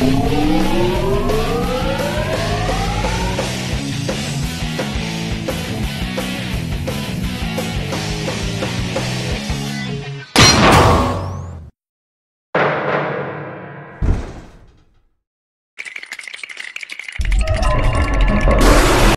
Música